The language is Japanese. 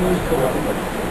の人が